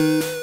you